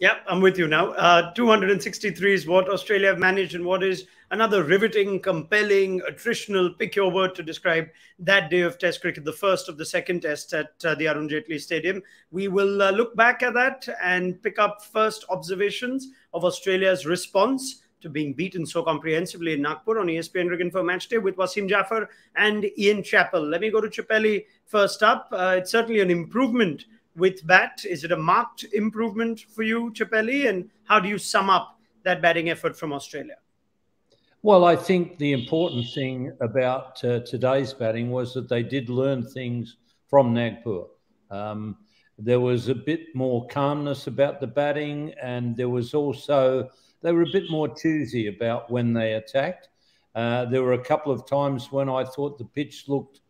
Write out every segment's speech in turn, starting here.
Yeah, I'm with you now. Uh, 263 is what Australia have managed, and what is another riveting, compelling, attritional, pick your word to describe that day of Test cricket, the first of the second Test at uh, the Arun Jaitley Stadium. We will uh, look back at that and pick up first observations of Australia's response to being beaten so comprehensively in Nagpur on ESPNcricinfo Match Day with Wasim Jaffer and Ian Chappell. Let me go to Chappelli first up. Uh, it's certainly an improvement with bat. Is it a marked improvement for you, Chappelli? And how do you sum up that batting effort from Australia? Well, I think the important thing about uh, today's batting was that they did learn things from Nagpur. Um, there was a bit more calmness about the batting, and there was also they were a bit more choosy about when they attacked. Uh, there were a couple of times when I thought the pitch looked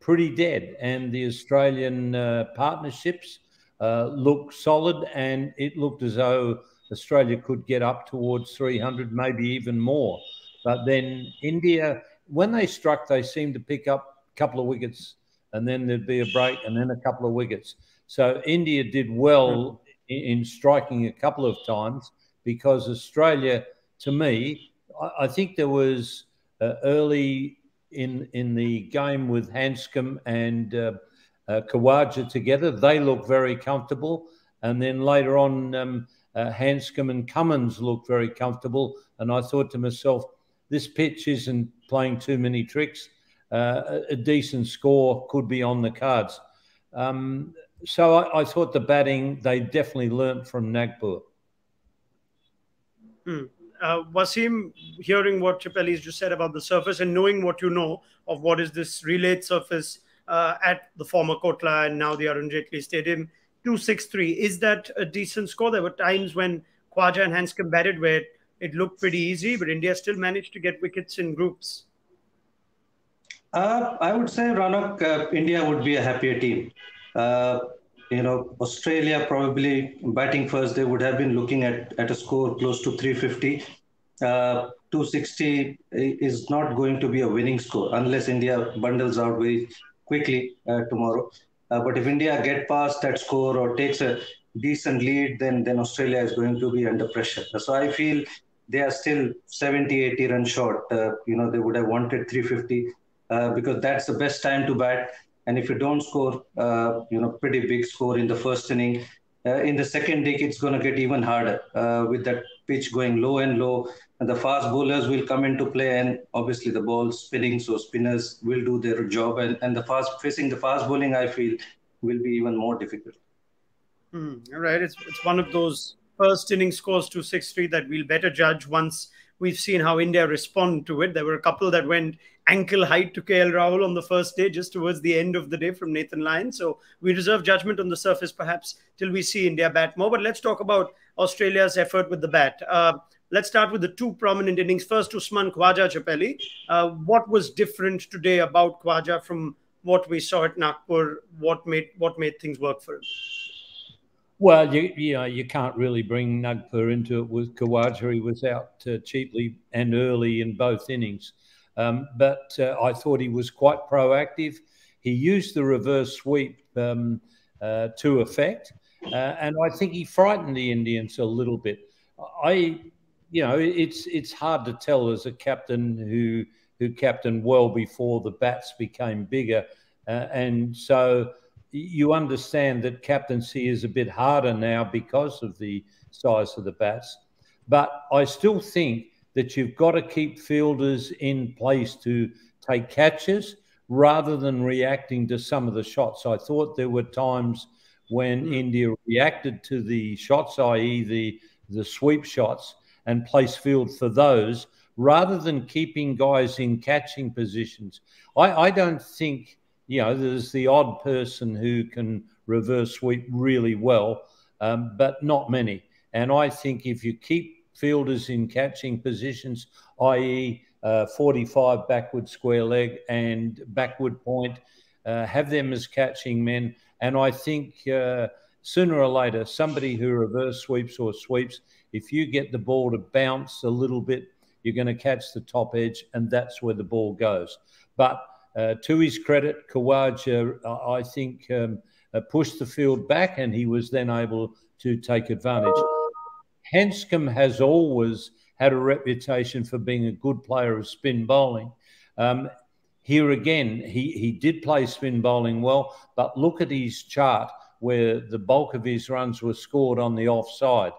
pretty dead, and the Australian uh, partnerships uh, looked solid, and it looked as though Australia could get up towards 300, maybe even more. But then India, when they struck, they seemed to pick up a couple of wickets, and then there'd be a break, and then a couple of wickets. So India did well in, in striking a couple of times because Australia, to me, I, I think there was uh, early in in the game with Handscomb and uh, uh, Khawaja together. They look very comfortable, and then later on, um, uh, Handscomb and Cummins looked very comfortable. And I thought to myself, this pitch isn't playing too many tricks. Uh, a, decent score could be on the cards. Um, so I, I, thought the batting they definitely learnt from Nagpur. Hmm uh, Wasim, hearing what Chappelli's just said about the surface and knowing what you know of what is this relayed surface uh, at the former Kotla and now the Arun Jaitley Stadium, 263. Is that a decent score? There were times when Khawaja and Handscomb batted where it looked pretty easy, but India still managed to get wickets in groups. Uh, I would say, Ronak, uh, India would be a happier team. Uh, you know, Australia probably batting first, they would have been looking at, at a score close to 350. Uh, 260 is not going to be a winning score unless India bundles out very quickly uh, tomorrow. Uh, but if India get past that score or takes a decent lead, then then Australia is going to be under pressure. So I feel they are still 70, 80 runs short. Uh, you know, they would have wanted 350 uh, because that's the best time to bat. And if you don't score, uh, you know, pretty big score in the first inning, uh, in the second inning, it's going to get even harder uh, with that pitch going low and low. And the fast bowlers will come into play, and obviously the ball spinning, so spinners will do their job. And, and the fast facing the fast bowling, I feel, will be even more difficult. Mm, all right, it's it's one of those first inning scores to that we'll better judge once we've seen how India respond to it. There were a couple that went ankle height to KL Rahul on the first day, just towards the end of the day from Nathan Lyon. So we reserve judgment on the surface perhaps till we see India bat more. But let's talk about Australia's effort with the bat. Uh, let's start with the two prominent innings. First, Usman Khawaja Chappelli. Uh, what was different today about Khawaja from what we saw at Nagpur? What made what made things work for him? Well, you, you know, you can't really bring Nagpur into it with Khawaja. He was out uh, cheaply and early in both innings. Um, but uh, I thought he was quite proactive. He used the reverse sweep um, uh, to effect. Uh, and I think he frightened the Indians a little bit. I, you know, it's it's hard to tell as a captain who who captained well before the bats became bigger, uh, and so you understand that captaincy is a bit harder now because of the size of the bats. But I still think that you've got to keep fielders in place to take catches rather than reacting to some of the shots. I thought there were times when mm. India reacted to the shots, i.e., the, the sweep shots, and placed field for those rather than keeping guys in catching positions. I, I don't think you know, there's the odd person who can reverse sweep really well, um, but not many. And I think if you keep fielders in catching positions, i.e., uh, 45 backward square leg and backward point, uh, have them as catching men. And I think uh, sooner or later, somebody who reverse sweeps or sweeps, if you get the ball to bounce a little bit, you're going to catch the top edge, and that's where the ball goes. But uh, to his credit, Khawaja, I think, um, uh, pushed the field back and he was then able to take advantage. Handscomb has always had a reputation for being a good player of spin bowling. Um, here again, he, he did play spin bowling well, but look at his chart where the bulk of his runs were scored on the offside.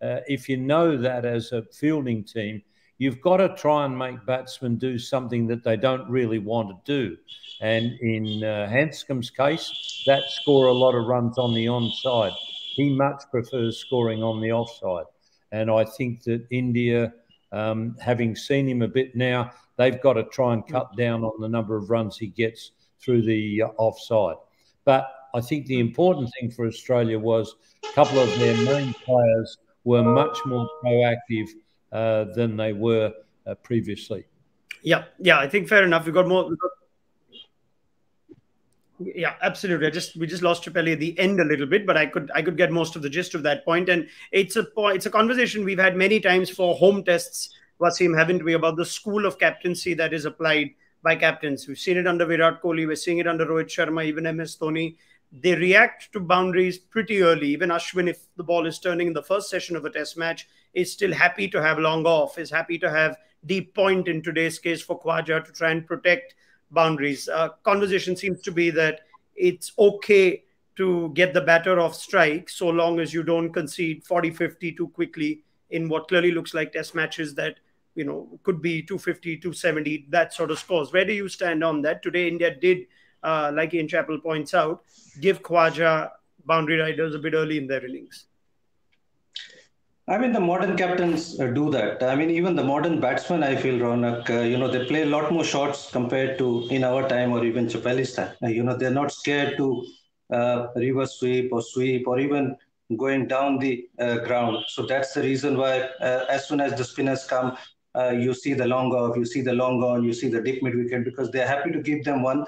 Uh, if you know that as a fielding team, you've got to try and make batsmen do something that they don't really want to do. And in uh, Handscomb's case, that score a lot of runs on the onside. He much prefers scoring on the offside. And I think that India, um, having seen him a bit now, they've got to try and cut down on the number of runs he gets through the uh, offside. But I think the important thing for Australia was a couple of their main players were much more proactive uh, than they were uh, previously. Yeah, yeah, I think fair enough. We've got more. We got... Yeah, absolutely. I just we just lost Chappelli at the end a little bit, but I could I could get most of the gist of that point. And it's a it's a conversation we've had many times for home tests, Wasim, haven't we, about the school of captaincy that is applied by captains. We've seen it under Virat Kohli, we're seeing it under Rohit Sharma, even MS Dhoni they react to boundaries pretty early. Even Ashwin, if the ball is turning in the first session of a test match, is still happy to have long off, is happy to have deep point in today's case for Khawaja to try and protect boundaries. Uh, conversation seems to be that it's okay to get the batter off strike so long as you don't concede 40 50 too quickly in what clearly looks like test matches that you know could be 250 270 that sort of scores where do you stand on that today india did uh, like Ian Chappell points out, give Khawaja boundary riders a bit early in their innings. I mean, the modern captains uh, do that. I mean, even the modern batsmen, I feel, Ronak, uh, you know, they play a lot more shots compared to in our time or even Chappelli's time. Uh, you know, they're not scared to uh, reverse sweep or sweep or even going down the uh, ground. So that's the reason why, uh, as soon as the spinners come, you see the long off, you see the long on, you see the deep mid wicket because they're happy to give them one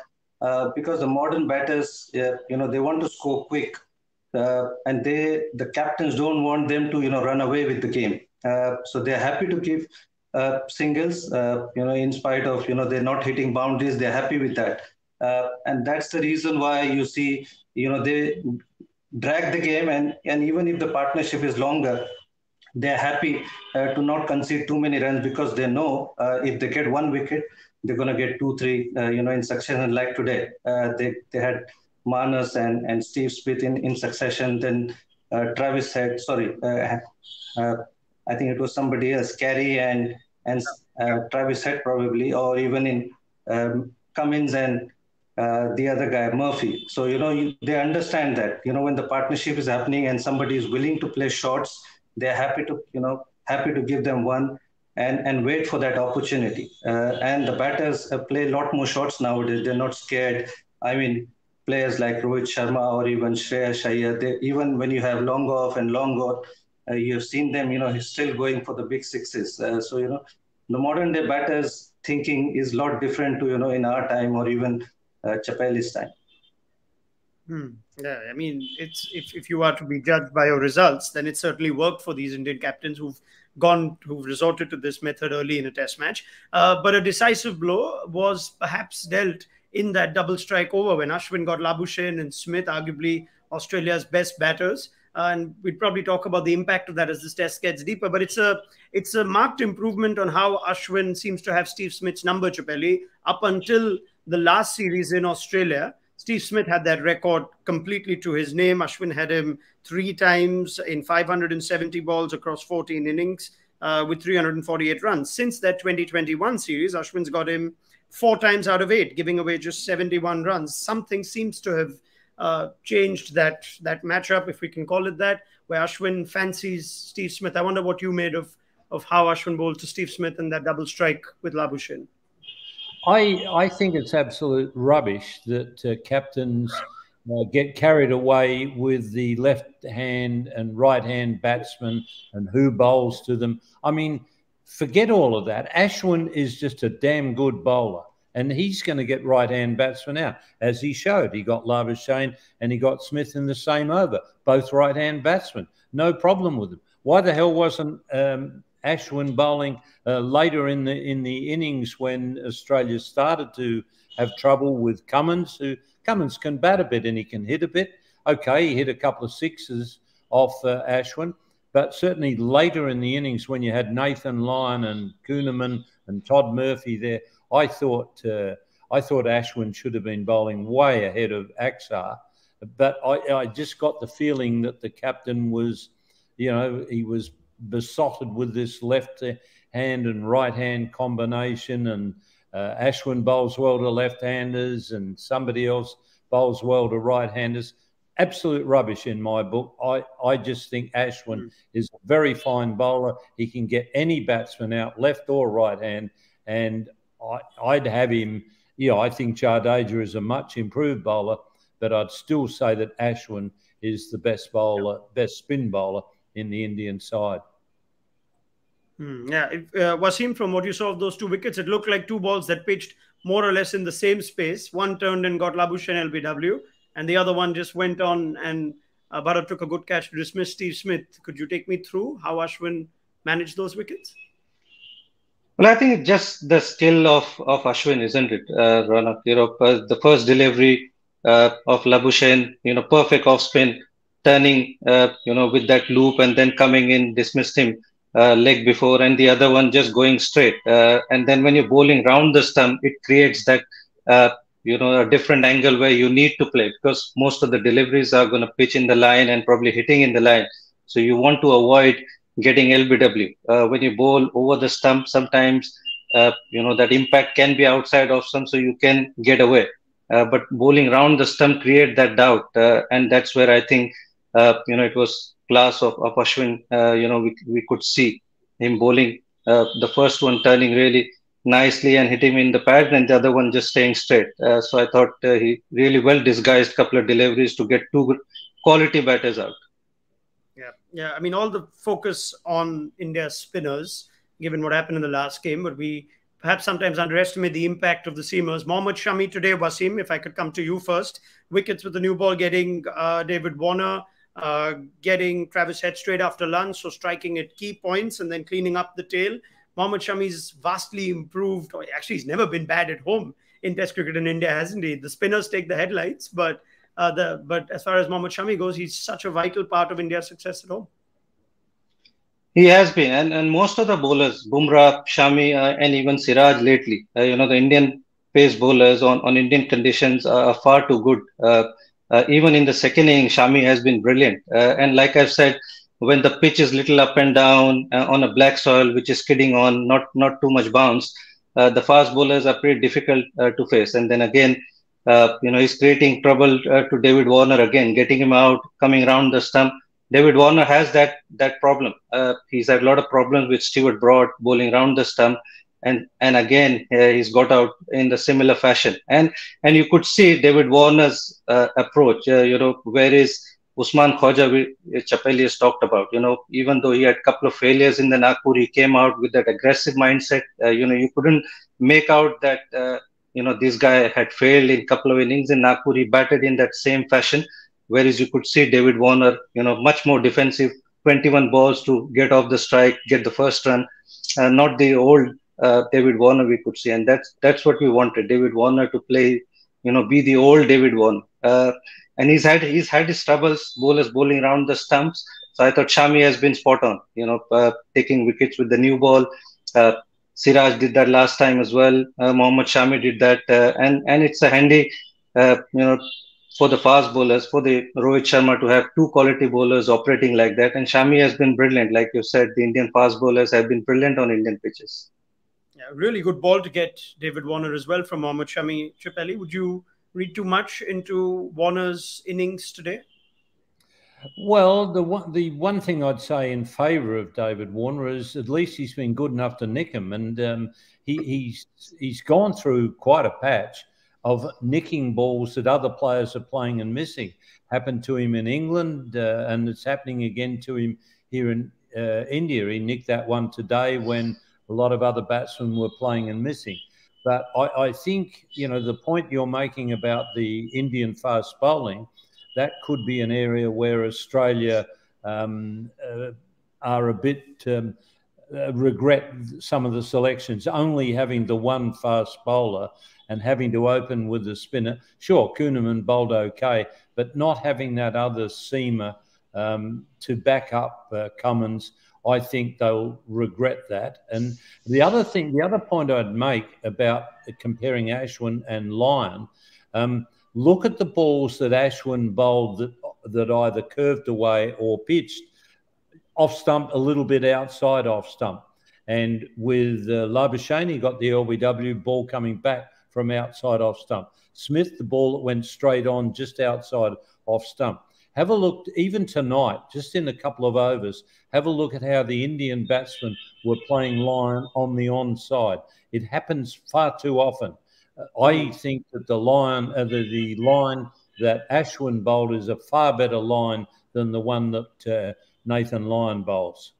because the modern batters, you know, they want to score quick, uh, and they the captains don't want them to, you know, run away with the game. Uh, so they're happy to give uh, singles, you know, in spite of you know they're not hitting boundaries. They're happy with that, and that's the reason why you see, you know, they drag the game, and and even if the partnership is longer, they're happy uh, to not concede too many runs because they know uh, if they get one wicket, they're going to get two, three, uh, you know, in succession. Like today, uh, they they had Marnus and, and Steve Smith in, in succession. Then uh, Travis had, sorry, uh, uh, I think it was somebody else, Carey and and Travis Head probably, or even in um, Cummins and the other guy, Murphy. So, you know, you, they understand that, you know, when the partnership is happening and somebody is willing to play shots, they're happy to, you know, happy to give them one and, and wait for that opportunity. Uh, and the batters uh, play a lot more shots nowadays. They're not scared. I mean, players like Rohit Sharma or even Shreyas Iyer, they, even when you have long off and long on, uh, you've seen them, you know, he's still going for the big sixes. Uh, so, you know, the modern day batters thinking is a lot different to, you know, in our time or even uh, time. Hmm. Yeah, I mean, it's if, if you are to be judged by your results, then it certainly worked for these Indian captains who've gone who've resorted to this method early in a test match. Uh, but a decisive blow was perhaps dealt in that double strike over when Ashwin got Labuschagne and Smith, arguably Australia's best batters. Uh, and we'd probably talk about the impact of that as this test gets deeper. But it's a it's a marked improvement on how Ashwin seems to have Steve Smith's number, Chappelli, up until the last series in Australia. Steve Smith had that record completely to his name. Ashwin had him three times in 570 balls across 14 innings uh, with 348 runs. Since that 2021 series, Ashwin's got him four times out of eight, giving away just 71 runs. Something seems to have uh, changed that that matchup, if we can call it that, where Ashwin fancies Steve Smith. I wonder what you made of of how Ashwin bowled to Steve Smith and that double strike with Labuschagne. I I think it's absolute rubbish that uh, captains uh, get carried away with the left hand and right hand batsmen and who bowls to them. I mean, forget all of that. Ashwin is just a damn good bowler. And he's going to get right hand batsmen out, as he showed. He got Labuschagne and he got Smith in the same over, both right hand batsmen. No problem with them. Why the hell wasn't um, Ashwin bowling uh, later in the in the innings when Australia started to have trouble with Cummins, who Cummins can bat a bit and he can hit a bit. Okay, he hit a couple of sixes off uh, Ashwin, But certainly later in the innings, when you had Nathan Lyon and Kuhnemann and Todd Murphy there, I thought uh, I thought Ashwin should have been bowling way ahead of Axar. But I, I just got the feeling that the captain was, you know, he was besotted with this left hand and right hand combination, and uh, Ashwin bowls well to left handers, and somebody else bowls well to right handers absolute rubbish in my book. I, I just think Ashwin mm. is a very fine bowler. He can get any batsman out, left or right hand. And I, I'd have him, you know, I think Jadeja is a much improved bowler, but I'd still say that Ashwin is the best bowler, best spin bowler in the Indian side. Hmm, yeah, if, uh, Wasim, from what you saw of those two wickets, it looked like two balls that pitched more or less in the same space. One turned and got Labuschagne LBW, and the other one just went on and uh, Bharat took a good catch to dismiss Steve Smith. Could you take me through how Ashwin managed those wickets? Well, I think just the skill of, of Ashwin, isn't it, uh, Ronak? You know, the first delivery uh, of Labuschagne, you know, perfect off spin, turning, uh, you know, with that loop and then coming in, dismissed him uh, leg before, and the other one just going straight. Uh, and then when you're bowling round the stump, it creates that uh, you know a different angle where you need to play because most of the deliveries are going to pitch in the line and probably hitting in the line. So you want to avoid getting lbw uh, when you bowl over the stump sometimes uh, you know that impact can be outside of some so you can get away. Uh, but bowling round the stump create that doubt uh, and that's where i think uh, you know it was class of, of ashwin uh, you know we, we could see him bowling the first one turning really nicely and hit him in the pad, and the other one just staying straight. Uh, so I thought uh, he really well disguised couple of deliveries to get two quality batters out. Yeah, yeah. I mean, all the focus on India's spinners, given what happened in the last game, but we perhaps sometimes underestimate the impact of the seamers. Mohammad Shami today, Wasim, if I could come to you first. Wickets with the new ball, getting uh, David Warner, uh, getting Travis Head straight after lunch, so striking at key points and then cleaning up the tail. Mohammad Shami's vastly improved. Or actually, he's never been bad at home in Test cricket in India, hasn't he? The spinners take the headlights, but uh, the but as far as Mohammad Shami goes, he's such a vital part of India's success at home. He has been, and, and most of the bowlers, Bumrah, Shami, uh, and even Siraj lately, uh, you know, the Indian pace bowlers on, on Indian conditions are far too good. Uh, uh, even in the second inning, Shami has been brilliant. Uh, and like I've said, when the pitch is little up and down uh, on a black soil, which is skidding on, not not too much bounce, uh, the fast bowlers are pretty difficult uh, to face. And then again, uh, you know, he's creating trouble uh, to David Warner again, getting him out, coming around the stump. David Warner has that that problem. Uh, he's had a lot of problems with Stuart Broad bowling around the stump, and and again he's got out in the similar fashion. And and you could see David Warner's approach. you know, where is Usman Khawaja, Chappelli has talked about. You know, even though he had a couple of failures in the Nagpur, he came out with that aggressive mindset. Uh, you know, you couldn't make out that, uh, you know, this guy had failed in a couple of innings in Nagpur. He batted in that same fashion. Whereas you could see David Warner, you know, much more defensive, 21 balls to get off the strike, get the first run, uh, not the old uh, David Warner we could see. And that's that's what we wanted, David Warner to play, you know, be the old David Warner. And he's had he's had his troubles bowlers bowling around the stumps. So I thought Shami has been spot on, you know, uh, taking wickets with the new ball. Uh, Siraj did that last time as well. Uh, Mohammad Shami did that, uh, and and it's a handy, uh, you know, for the fast bowlers, for the Rohit Sharma to have two quality bowlers operating like that. And Shami has been brilliant, like you said. The Indian fast bowlers have been brilliant on Indian pitches. Yeah, really good ball to get David Warner as well from Mohammad Shami. Chappelli, would you read too much into Warner's innings today? Well, the one the one thing I'd say in favour of David Warner is at least he's been good enough to nick him, and um, he, he's he's gone through quite a patch of nicking balls that other players are playing and missing. Happened to him in England, uh, and it's happening again to him here in uh, India. He nicked that one today when a lot of other batsmen were playing and missing. But I, I think, you know, the point you're making about the Indian fast bowling, that could be an area where Australia um, uh, are a bit um, uh, regret some of the selections, only having the one fast bowler and having to open with the spinner. Sure, Kuhnemann bowled okay, but not having that other seamer um, to back up uh, Cummins, I think they'll regret that. And the other thing, the other point I'd make about comparing Ashwin and Lyon, um, look at the balls that Ashwin bowled that, that either curved away or pitched off stump a little bit outside off stump. And with uh, Labuschagne, he got the LBW ball coming back from outside off stump. Smith, the ball that went straight on just outside off stump. Have a look, even tonight, just in a couple of overs, have a look at how the Indian batsmen were playing Lyon on the onside. It happens far too often. Uh, I think that the line, uh, the, the line that Ashwin bowled is a far better line than the one that uh, Nathan Lyon bowls.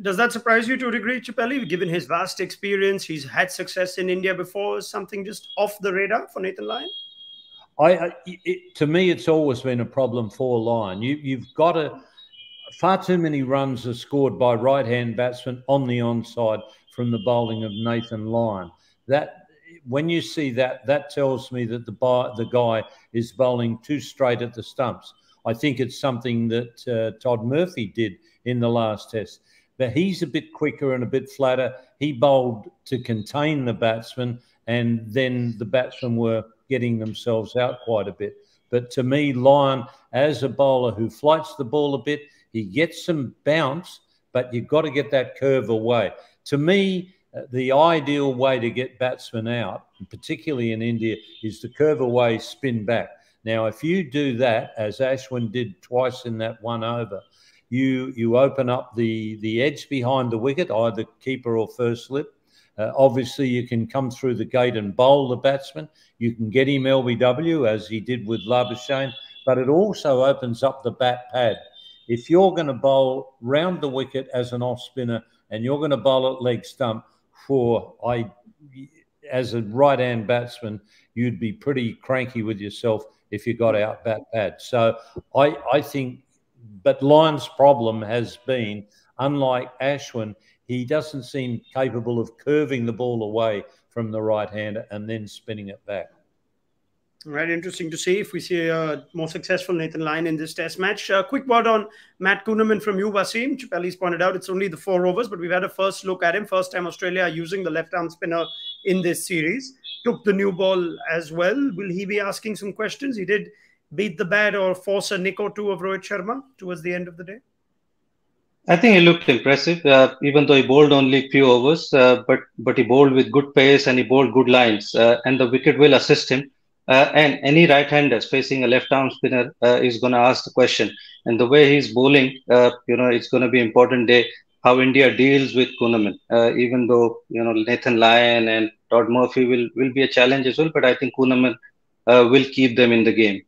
Does that surprise you to a degree, Chappelli? Given his vast experience, he's had success in India before. Something just off the radar for Nathan Lyon? I, it, to me, it's always been a problem for Lyon. You, you've got to far too many runs are scored by right-hand batsmen on the onside from the bowling of Nathan Lyon. That when you see that, that tells me that the the guy is bowling too straight at the stumps. I think it's something that uh, Todd Murphy did in the last test. But he's a bit quicker and a bit flatter. He bowled to contain the batsman, and then the batsmen were getting themselves out quite a bit. But to me, Lyon, as a bowler who flights the ball a bit, he gets some bounce, but you've got to get that curve away. To me, uh, the ideal way to get batsmen out, particularly in India, is to curve away, spin back. Now, if you do that, as Ashwin did twice in that one over, you you open up the the edge behind the wicket, either keeper or first slip. Uh, obviously, you can come through the gate and bowl the batsman. You can get him LBW as he did with Labuschagne, but it also opens up the bat pad. If you're going to bowl round the wicket as an off spinner and you're going to bowl at leg stump, for I, as a right hand batsman, you'd be pretty cranky with yourself if you got out bat pad. So I, I think, but Lyon's problem has been, unlike Ashwin, he doesn't seem capable of curving the ball away from the right hander and then spinning it back. Right, interesting to see if we see a more successful Nathan Lyon in this test match. Uh, quick word on Matt Kuhnemann from you, Wasim. Chappelli's pointed out it's only the four overs, but we've had a first look at him. First time Australia using the left arm spinner in this series. Took the new ball as well. Will he be asking some questions? He did beat the bat or force a nick or two of Rohit Sharma towards the end of the day. I think he looked impressive, uh, even though he bowled only few overs. Uh, but but he bowled with good pace and he bowled good lines, uh, and the wicket will assist him. Uh, and any right-hander facing a left-arm spinner uh, is going to ask the question. And the way he's bowling, uh, you know, it's going to be important day how India deals with Kuhnemann. even though you know Nathan Lyon and Todd Murphy will will be a challenge as well, but I think Kuhnemann will keep them in the game.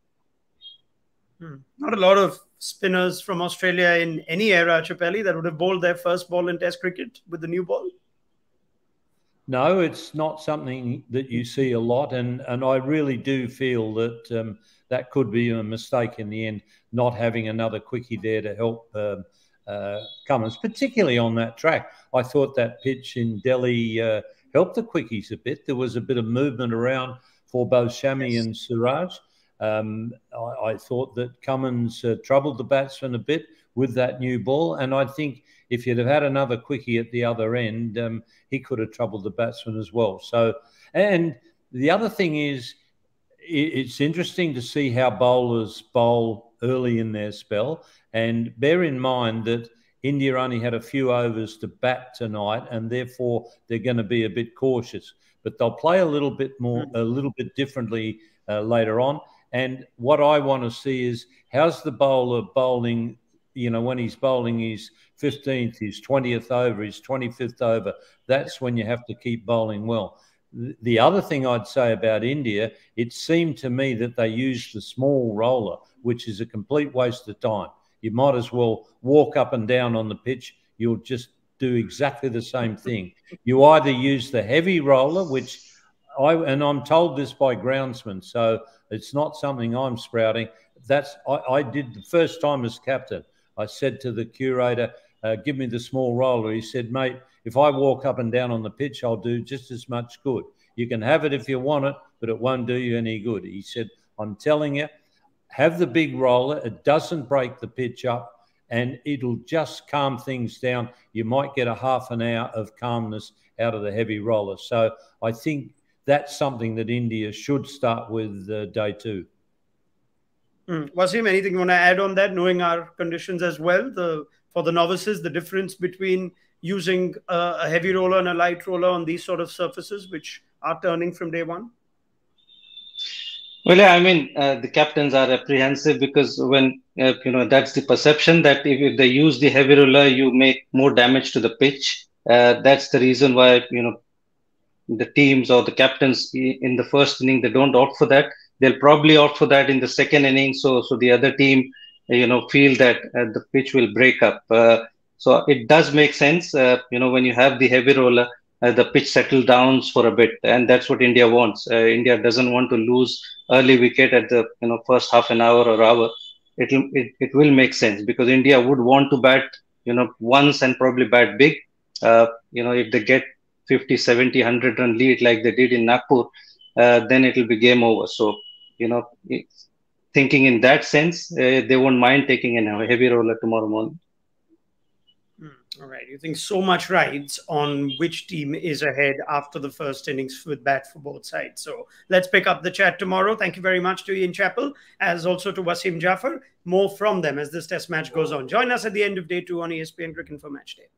Hmm. Not a lot of spinners from Australia in any era, Chappelli, that would have bowled their first ball in Test cricket with the new ball. No, it's not something that you see a lot, and and I really do feel that um, that could be a mistake in the end, not having another quickie there to help um, uh, Cummins, particularly on that track. I thought that pitch in Delhi uh, helped the quickies a bit. There was a bit of movement around for both Shami yes. and Siraj. Um, I, I, thought that Cummins uh, troubled the batsman a bit with that new ball, and I think if you'd have had another quickie at the other end, um, he could have troubled the batsman as well. So, and the other thing is, it's interesting to see how bowlers bowl early in their spell. And bear in mind that India only had a few overs to bat tonight, and therefore they're going to be a bit cautious. But they'll play a little bit more, hmm. a little bit differently uh, later on. And what I want to see is how's the bowler bowling you know, when he's bowling his 15th, his 20th over, his 25th over, that's when you have to keep bowling well. The other thing I'd say about India, it seemed to me that they used the small roller, which is a complete waste of time. You might as well walk up and down on the pitch. You'll just do exactly the same thing. You either use the heavy roller, which I and I'm told this by groundsmen, so it's not something I'm sprouting. That's I, I did the first time as captain. I said to the curator, uh, give me the small roller. He said, mate, if I walk up and down on the pitch, I'll do just as much good. You can have it if you want it, but it won't do you any good. He said, I'm telling you, have the big roller. It doesn't break the pitch up and it'll just calm things down. You might get a half an hour of calmness out of the heavy roller. So I think that's something that India should start with uh, day two. Mm. Wasim, anything you want to add on that, knowing our conditions as well? The for the novices, the difference between using uh, a heavy roller and a light roller on these sort of surfaces, which are turning from day one. Well, yeah, I mean, uh, the captains are apprehensive because when uh, you know that's the perception that if, if, they use the heavy roller, you make more damage to the pitch. Uh, that's the reason why you know the teams or the captains in the first inning they don't opt for that. They'll probably opt for that in the second inning, so so the other team you know feel that uh, the pitch will break up. Uh, so it does make sense, uh, you know, when you have the heavy roller, the pitch settle downs for a bit, and that's what India wants. India doesn't want to lose early wicket at the you know first half an hour or hour. It'll, it, it will make sense because India would want to bat you know once and probably bat big uh, you know if they get 50 70 100 run lead like they did in nagpur uh, then it will be game over so you know thinking in that sense uh, they won't mind taking a heavy roller tomorrow morning all right. You think so much rides on which team is ahead after the first innings with bat for both sides. So let's pick up the chat tomorrow. Thank you very much to Ian Chappell, as also to Wasim Jaffer. More from them as this test match goes on. Join us at the end of day two on ESPNcricinfo Match Day.